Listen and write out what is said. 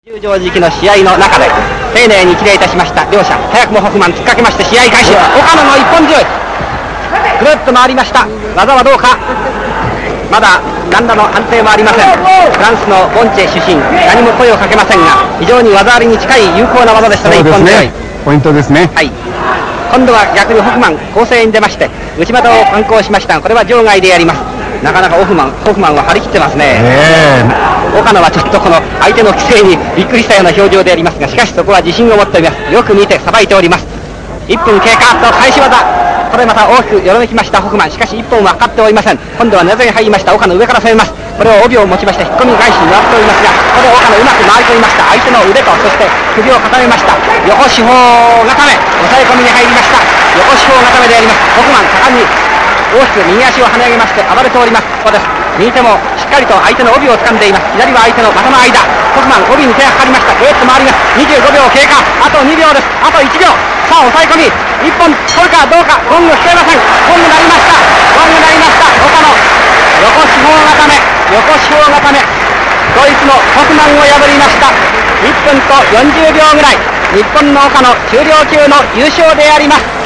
十条時期の試合の中で丁寧に起礼いたしました。両者早くもホフマン突っかけまして試合開始。岡野の一本強い。ぐるっと回りました。技はどうか。まだ何らの判定もありません。フランスのボンチェ出身何も声をかけませんが非常に技ありに近い有効な技でしたね一本強い。ポイントですね。はい。今度は逆にホフマン攻勢に出まして内股を反抗しました。がこれは場外でやりますなかなかホフマンホフマンは張り切ってますね。え。岡野はちょっとこの相手の規制にびっくりしたような表情でありますがしかしそこは自信を持っております。よく見てさばいております。1分経過と返し技これまた大きくよろめきましたホフマン。しかし1本はかかっておりません。今度は寝技に入りました？岡野上から攻めます。これを帯を持ちまして引っ込み返しに回っておりますがこれを岡野うまく回り込みました。相手の腕とそして首を固めました。横四方固め。抑え込みに入りました。横四方固めであります。ホフマン果敢に大きく右足を跳ね上げまして暴れております。ここです。右手もしっかりと相手の帯を掴んでいます。左は相手の股の間。ホフマン帯に手がかかりました。ぐるっと回ります。25秒経過。あと2秒です。あと1秒。さあ抑え込み。1本取るかどうか。ゴング聞こえません。ゴング鳴りました。ゴング鳴りました。岡野。横四方固め。横四方固め。ドイツのホフマンを破りました。1分と40秒ぐらい。日本の岡野中量級の優勝であります。